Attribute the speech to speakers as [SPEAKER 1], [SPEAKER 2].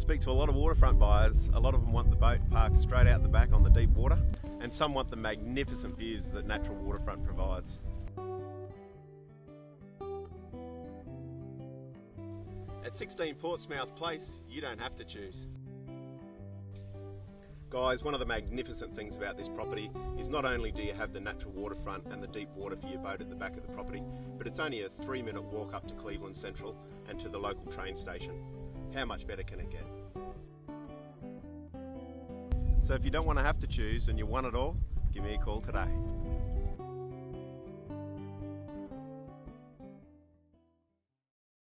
[SPEAKER 1] Speak to a lot of waterfront buyers. A lot of them want the boat parked straight out the back on the deep water, and some want the magnificent views that natural waterfront provides. At 16 Portsmouth Place, you don't have to choose. Guys, one of the magnificent things about this property is not only do you have the natural waterfront and the deep water for your boat at the back of the property, but it's only a three minute walk up to Cleveland Central and to the local train station. How much better can it get? So if you don't want to have to choose and you want it all, give me a call today.